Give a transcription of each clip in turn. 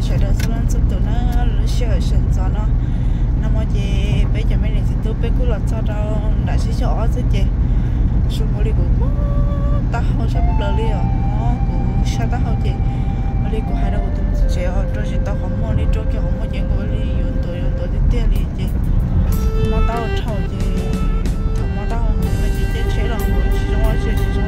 ai sợ được sao nó tụi nó lỡ sợ sần cho nó. Nó mà chị bây giờ mấy này thì tôi bây cứ là cho đâu. Đã chỉ cho chứ chị. Xuống có đi cũng ta không sắp lỡ đi à. Nó cũng sao ta không chị? Mà đi cũng hai đầu tụi chị ở cho chị, tao không mua đi cho cái không mua chị của đi dùng tôi dùng tôi đi tiền đi chị. Mà tao thầu chị. Thằng mà tao không mà chị chết chết là ngồi chị trong đó chị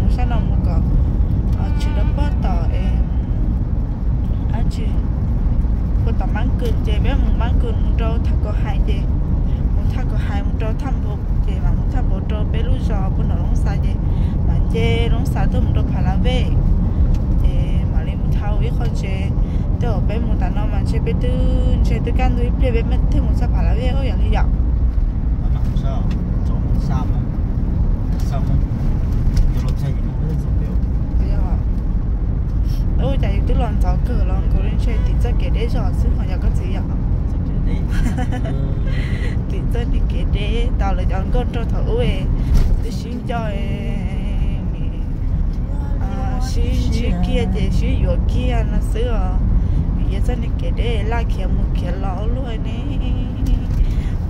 nung sa một ko a chu da pa ta e a chu ko ta mang kun je be mu mang kun mu do ta ko hai de mu ta ko hai mu do tham bo je ma mu ta bo do be lu jo bu no long sa je ma je long sa to mu do pa la ve e ma le mu ta wi ko je te bé be mu ta no ma je bé tu je tu kan du ple be me te mu sa pa la ve o ya li ya ma ma sa zo sa ma sa ma lần cháu cửa lần cố lên chơi thì chắc cái đấy rồi sức họ có gì ạ đấy chơi thì cái đấy tao là chọn con cho thử về tôi xin cho à xin xin kia thì xin vừa kia nó xưa bây giờ thì cái đấy là kia một kia lỗ luôn nè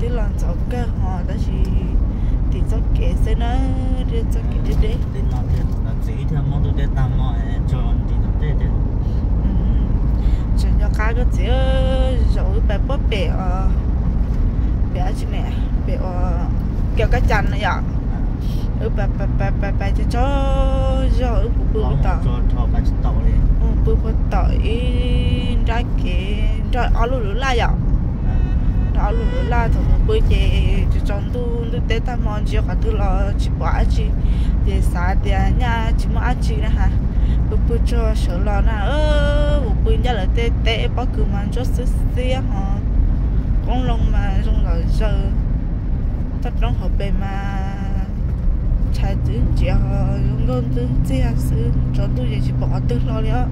tôi lần cháu cửa họ đó chỉ thì cho cái sẽ nó để cho cái đấy đấy đến nó thì nó chỉ theo món đồ để tạm mọi cho thì nó để để chỉ cá cái gì rồi bé bớt bé bé chứ nè bé ờ cái chân này ạ ừ bé bé bé bé bé cho cho bự bự cho cho bự bự in ra cái rồi ở lù lù ạ đó lù lù la thôi một bữa chị chỉ trong tu tu tết ta mòn chỉ có thứ lo chỉ quá chỉ để xả để nhà chỉ mua chỉ nè ha bự bự cho sợ lo na ơ bự bự nhà là tê tê bao cứ mang cho xí xí hả? Con lông mà trong là giờ tất rong hộp bề mà trái tướng chỉ họ dùng ngôn tướng chia sư cho tôi giờ chỉ bỏ tư lo nữa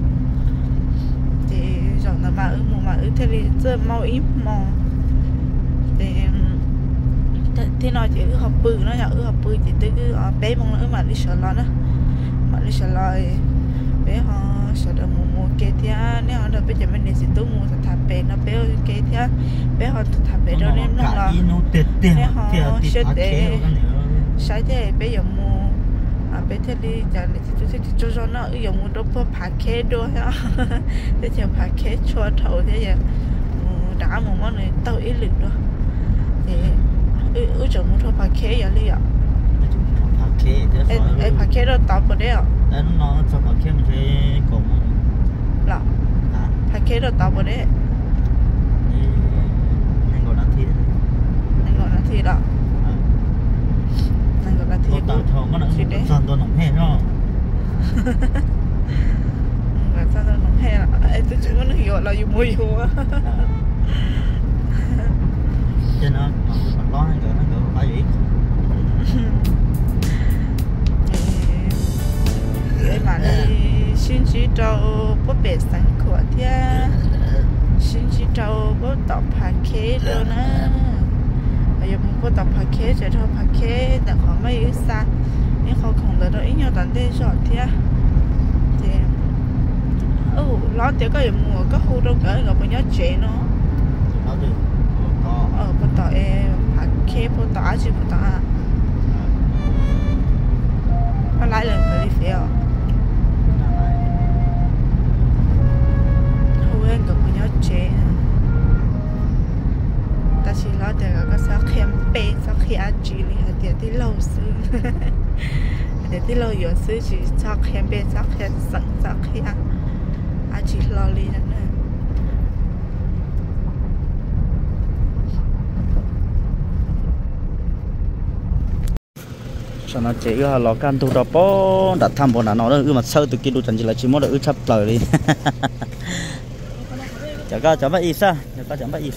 thì rồi là mà ư mù mà ư, thế thì giờ mau ít mò. Thì, thế nói chỉ ư học bự nó nhỏ ư học bự chỉ tới cứ ở bé mong nó mà đi sợ lo nữa mà đi sợ lo bé họ sợ được mù mù kê thia nếu họ được bây giờ mình chỉ tôi mù thật thà bé nó bé kê thia bé họ thật thà bé đâu nên nó là Nè, họ sẽ để- sai thế bây giờ mua. À bây giờ đi giờ này thì tôi thì cho cho nó. Giờ mua đồ bơ phá khé đồ ha. Thế giờ phá khé cho thầu thế giờ. Đã một món này tao ít lực rồi thì ư ư cho mua đồ phá khé giờ đi ạ. Phá khế thế phá khé đó tao bữa đấy ạ đấy nó cho phá khế mình thấy cũng là khé khế rồi tao bữa đấy. Nên gọi là thi nên gọi là thi đó. Là thi có tao thầu có nặng Thì đấy. toàn toàn nóng hè đó và sao tao nóng hè là ấy tôi chỉ muốn hiểu là dùng mùi cho nó còn lo hay bể sáng của thia xin chỉ trâu bố tập phá khế đâu nè bây giờ mình bố tập phá khế chạy trâu phá khế đã có mấy yếu xa nhưng khó khổng lỡ đó ít nhau tàn tê rồi thia thì ừ lo tiếc có gì mua, có hô đâu cỡ gặp bao nhiêu chuyện nó ờ bố tập em phá khế bố tập chứ bố tập à lại lần phải đi phía đi lo yo sư chỉ chắc hẹn bé chắc hẹn sẵn chắc hẹn à chỉ lo li nữa cho nó chỉ là lo can tu đó po đặt thăm bọn nó ư mà sơ từ kia đồ chẳng chỉ là chỉ mới được ư chấp lời đi. Chả có, chả bắt ít sa chả có, chả bắt ít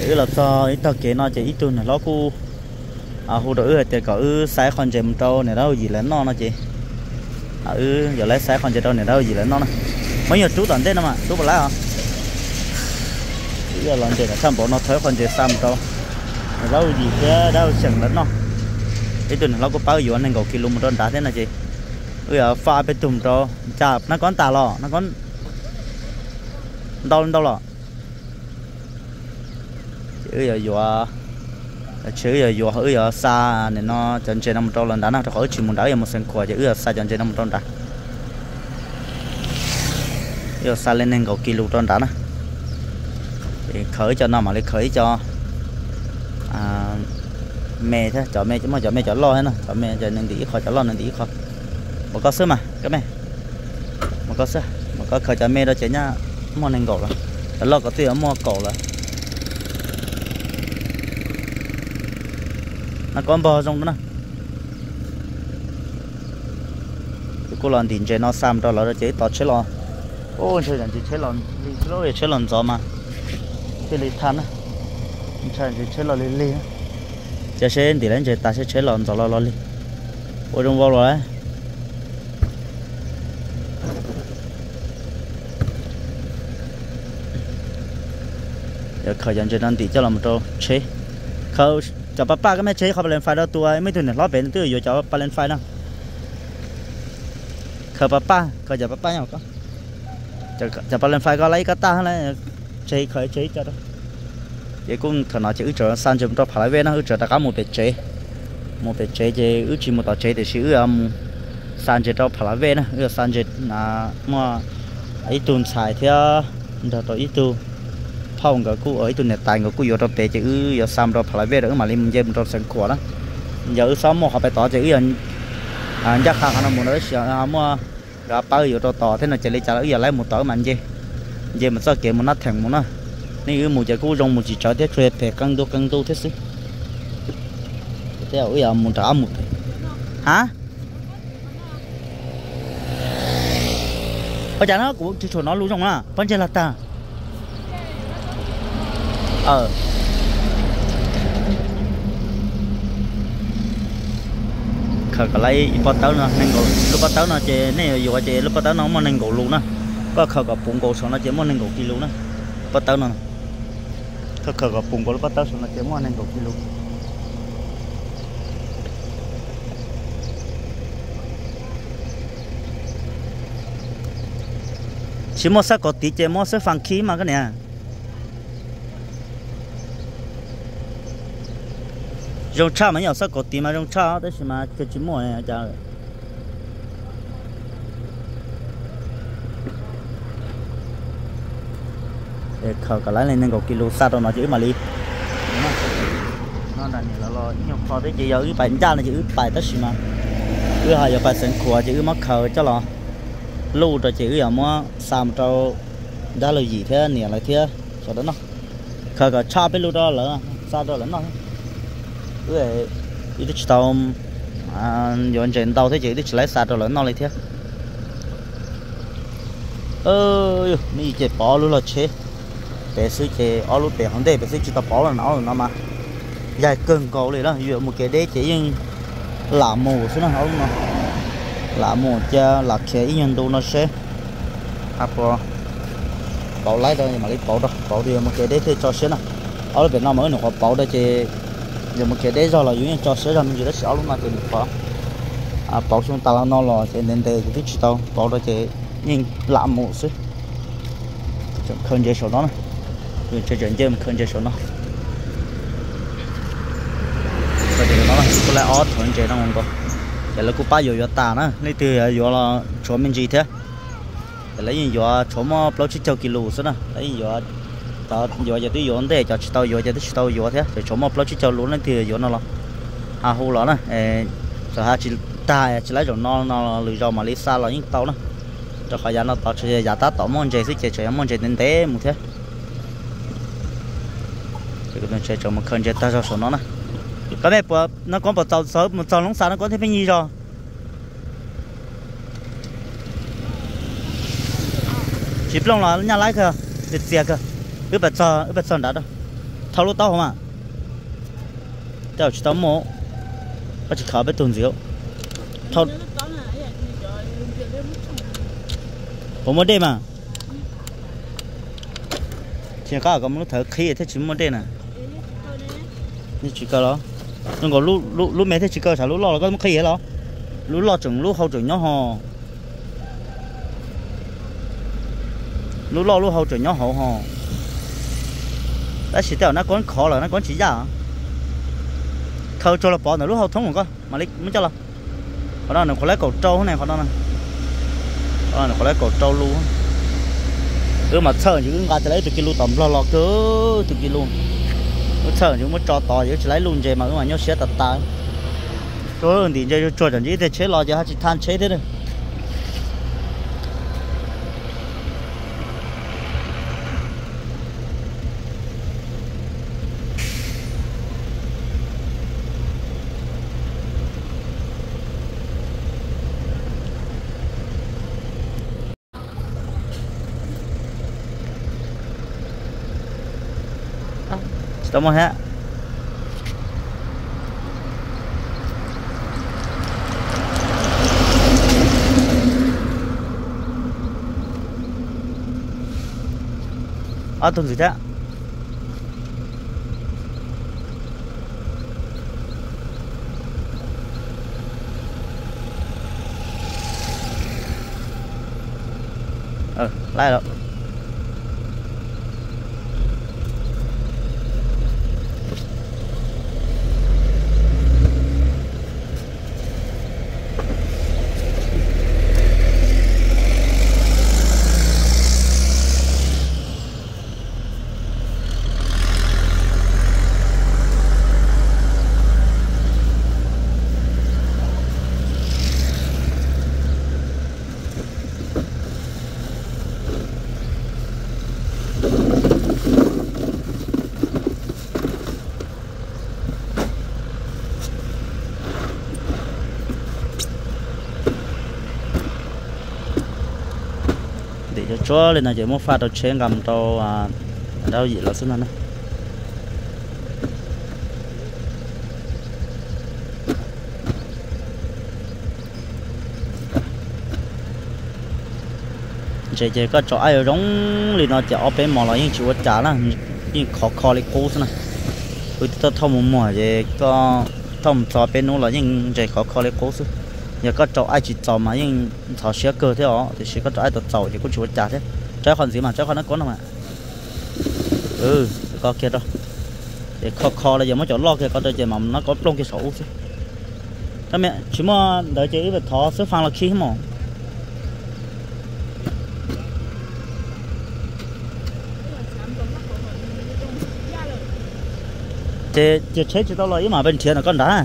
ư là cho ít tao kế nó chỉ ít tuần lo cu à hồ đỡ thì có ư sai con chém trâu này đâu, gì lớn nó nó chị. À ư, giờ lấy sai con chém trâu này đâu, gì lớn nó nè mấy giờ chú toàn thế mà, chú bảo lá hả? Giờ lần gì là thăm bộ nó thấy con chém xăm trâu. Này đâu gì thế đâu chẳng lớn nó cái tuần nó có bao nhiêu anh em có kilo một đá thế này chị? Bây giờ pha bên tùng trâu chạp nó con tà lò, nó con đâu đâu lò. Chứ bây giờ vừa Ờ, chứ giờ vừa hỡi giờ xa nên nó chân trên năm trăm lần đã nó khỏi chỉ một đá giờ một sen quả chứ giờ xa chân trên năm trăm đã giờ xa lên nên cầu kilo trăm đã nè. Thì khởi cho nó mà lấy khởi cho à, mẹ thế cho mẹ chứ mà cho mẹ cho lo hết nè cho mẹ cho nên tí khó cho lo nên tí khó một có sữa mà các mẹ. Một có sữa một có khởi cho mẹ đó chứ nhá. Món nên cầu rồi. Lo có tiền mua cổ rồi. Nó có bờ trong đó nè cô lần tiền chơi nó xăm, đó là chỉ tao chơi lo ô chơi lần thì chơi lo đi chơi chơi lo gió mà. Chơi lì than á. Chơi thì chơi lo lì lì á. Giờ xe thì đến chơi ta sẽ chế lòn gió lo lo lì. Ôi trong vô rồi. Giờ khởi dần chơi lần thì cho làm một chế. Khởi cho ba ba cái chế không lên file đâu tua mấy thứ này lót bền tôi giờ cho ba lên file đâu khởi ba ba khởi giờ ba ba nhau có. Cho cho ba lên có lấy cái ta chế khởi chế cho đó. Vậy cũng thằng nào chỉ ước chờ cho phải lại về nó ước chờ ta có một bể chế. Một bể chế chế ước chỉ một tờ chế thì chỉ ước um cho phải lại về nó ước san chấm là mà ấy tuần xài theo giờ tôi ít tu phong cái cú ấy tuần này tài người cú vô trong bể chứ ước giờ san rồi, phải về được mà lên dêm trong sân quả đó. Giờ ước sáu một họ phải tỏ chế giờ. Anh chắc hàng nó muốn nói sợ mà gặp bao nhiêu cho tỏ thế nào chỉ lấy trả giờ lấy một tỏ mà anh gì gì mà sao kiểu một nát thằng một nó nên một giờ cú rong, một chỉ cho thế thuê phải căng đô căng đô thế chứ thế ở giờ một trả một hả? Bây giờ nó cũng chỉ cho nó luôn trong à vẫn chưa là ta ờ. Khờ cái lấy bắt tao nó nên gọi lúc bắt tao nó chơi này dù chơi lúc bắt tao nó mà nên gọi luôn nè có khờ cái bụng cổ xong nó chơi mà nên gọi kilo nè bắt tao nó. Khờ khờ cái bụng cổ lúc bắt tao xong nó chơi mà nên gọi kilo chỉ mua sắc có tí chơi mua sắc phẳng khí mà cái này rong cha mà nhiều sao có tí mà rong cha đó là mà cái chỉ mua này chả để khâu cả lái lên nên có kilo sát đâu nó chữ mà đi nó là nhiều là lo nhiều khó đấy chỉ giờ cái bài cha là chữ bảy đó tất mà cứ hai giờ bảy sinh khỏe chữ mắc khâu cho lo lưu cho chữ giờ mua xàm cho đã là gì thế nè là thế cho đó nó khâu khờ cha biết lúc đó là sao đó là nó cái ít chút tàu à dọn chuyển tàu thế chị? Ít lấy sạt rồi lớn nó lại thế ơ mi chỉ bỏ luôn là chế bé sư chế ở lúc bé không để bé sư chỉ tao bỏ là nó nó mà. Dài cần cầu này đó. Vừa một cái đế chỉ nhưng làm mù số nó không mà. Làm mù cho là chế nhân tu nó sẽ. Áp vào bảo lấy đâu mà lấy bảo đó. Bảo đi, một cái đế thì cho xí nào ở bên Nam mới nó có bảo đây chứ giờ một cái đấy do là những cho sửa ra mình rất sẽ luôn mà thì được à bỏ xuống tàu nó là thì nên để cái chỉ tàu bỏ đó chứ nhưng làm một sự không chế số đó này. Rồi chơi chuyển chơi không chế số nó. Cái gì nó là có lẽ ót thôi chơi nó không có. Để là cũng bao giờ giờ ta nữa lấy từ à, giờ là chỗ mình gì thế. Để lấy giờ chỗ mà bao nhiêu kilo số nè. Lấy giờ tao giờ giờ tôi giờ thế, cho tao giờ giờ tôi tao giờ thế. Để chỗ mà bao nhiêu châu luôn lên thì giờ nó lo. À hồ lo nè rồi ha chỉ ta chỉ lấy rồi nó nó lười rồi mà lấy xa là những tao nữa cho khỏi nó tao chơi giả tao tao mong chơi xí chơi chơi mong chơi đến thế một thế. Cái con chơi cho một con chơi ta cho số nó nè cái này bữa nó có một tàu sớm một tàu lông xa nó có thấy phải gì rồi chỉ biết là nhà lái cơ tiệt tiệt cơ ướp bật cho ướp bật cho đã đâu. Thâu lúa tao không à tao chỉ tao mua bắt chỉ khảo biết tuần rượu thâu bộ mua đêm mà chỉ có cái muốn thở khí thế chỉ mua đêm nè như chỉ có đó. Nhưng có lúc lúc lúc mấy thế chỉ có sao lúc lo có muốn khí đó lúc lo chừng lúc hậu chừng nhó hò. Lúc lo lúc hậu chừng nhó hậu hò đã chỉ tao nó con khó là nó con chỉ ra khâu cho là bỏ nữa lúc hậu thống con mà lấy muốn cho là còn đó là có lấy cầu trâu này còn đó này đó là có lấy cầu trâu luôn cứ mà sợ những cái lấy từ kia luôn tầm lo lo cứ từ kia luôn cứ sợ những mới cho to chứ chỉ lấy luôn gì mà mà nhau xe tạt ta rồi thì cho cho chẳng gì thì chế lo cho chỉ than chế thế thôi Estamos ya. ở tuần gì thế ờ lại rồi để cho lên là chỉ muốn pha tàu chén cầm tàu à đâu gì là xin anh chị chị có chỗ ai giống liền nó chỉ ở bên mỏ lại những chịu trả là những khó khó lấy cố xin này. Tôi thông một mỏ thì có thông cho bên nó là những chị khó khó lấy cố xin nhà có chỗ ai chỉ cháu mà nhưng cháu xé cơ thế đó thì chỉ có chỗ ai tập cháu thì cũng chịu trả thế. Cháu còn gì mà? Cháu còn nó có nào mà ừ có kia đâu để kho kho là giờ mới chỗ lo kia, có đôi giờ mà nó có plong cái sổ chứ. Các mẹ, chỉ mà đợi chị về thọ sẽ phang là khi mà chị chị chế chị tao lo ý mà bên kia là con đá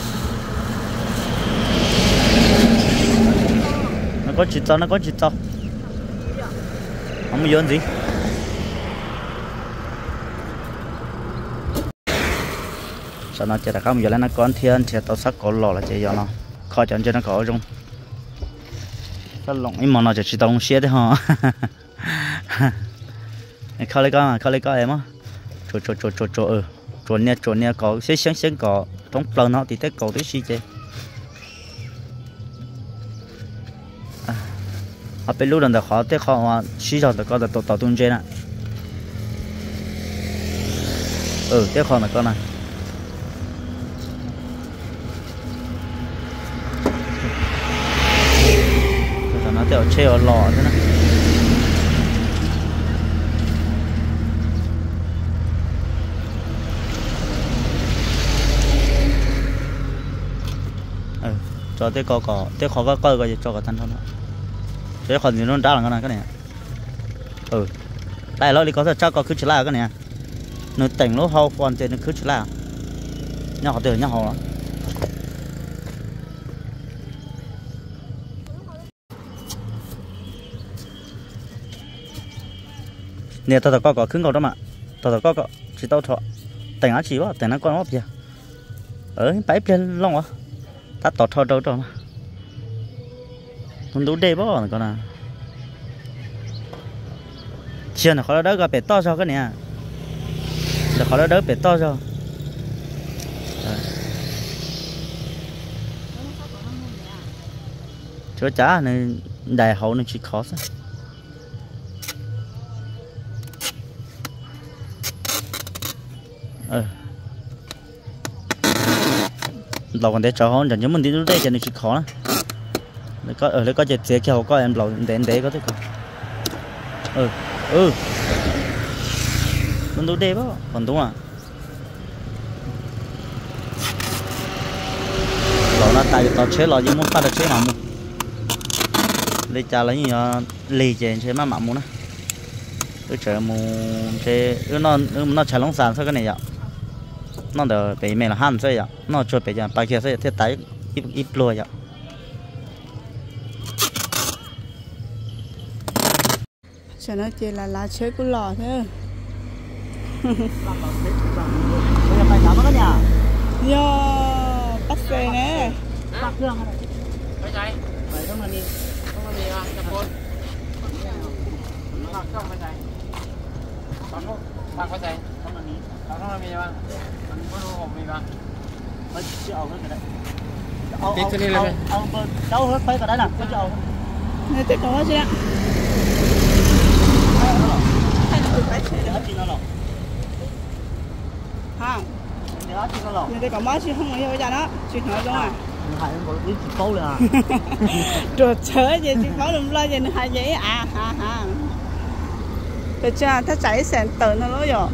nó có chít cho nó có chít cho không có gì. Sao nó chỉ là không? Giờ lên nó con thiên thì tao sắc có lò là chỉ giờ nó. Khó chọn cho nó có trong sao lỏng im mà nó chỉ tao xe đấy ha khó lấy con à, khó lấy con em á. Chỗ chỗ chỗ chỗ chỗ ừ. Chỗ nè chỗ nè có sẽ sáng sáng có. Trong phần nó, thì tới cầu tới xí chứ à bên lúc đó khó tới khó mà xí cho thì có được tàu tung trên à ừ tới khó là con này nó tiểu chơi ở lò thế này. Cho tới có có tới khó có coi coi cho cái thân thôi chứ khoản gì nó ra là cái này cái này ừ. Đây nó đi có thể cho có cứ chỉ là cái này nó tỉnh lỗ hậu còn tiền nó cứ chỉ là nhau họ từ nhau họ nè, tao tao có có cứng cầu đó mà tao tao có có chỉ tao thọ. Tỉnh á chỉ quá, tỉnh nó con óp gì ở bãi bên long á ta tọt thọ đâu đó mà không đủ đầy bao con à? Chiều nó khó đỡ gặp bể to sao cái này à. nó khó đỡ bể to sao chỗ chả này đại hậu này chỉ khó sao ờ. Lâu còn để cho hôn, chẳng mình đi lúc đây chẳng được chỉ khó nó ờ, có ở đây có chết xe có em lầu đến đấy có thể có ừ ừ. Mình đủ đẹp á còn đúng à? Lầu nó tại tao chế lò nhưng muốn phát được chế mà mua lấy cha lấy gì ờ, lì chế chế mà mà mua nè cái chờ mua chế nó nó chạy lông sàn sao cái này vậy? Nó được bị mẹ là ham rồi vậy? Nó cho bị chẳng bài kia sẽ thiết tái, ít ít lùi vậy? ฉันเอาเจลาลาเช็คกูหล่อเธอจะไปถามกันเนี่ยยอปัสเซเน่ปักเรื่องอะไรไปไหนไปต้องมานี่ต้องมานี่อะตะโกนปักช่องไปไหนปักพวกปัไปไหนต้องมานี่ต้องมานี่บ้างมันไม่รู้ผมมีบ้างมันจะเอาเงินกันได้เอาเอาเอาเบอร์เจ้าเฮิร์ไปก็ได้น่ะเจ้าเอาเนี่ยเจ๊ก็ว่าใช่ไđể hết chín nó lẩu nè tiếp còn mấy chứ không có cho nó chuyện hỏi đúng không hai em có biết chỉ câu là rồi chớ gì chứ có đừng lo gì nữa hay vậy à ha ha được chưa它chạy成顿啦咯又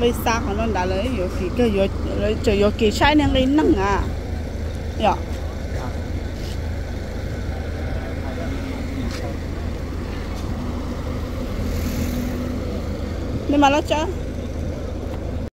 你杀可能大你有几个有你就有几晒呢你能啊呀你买咗张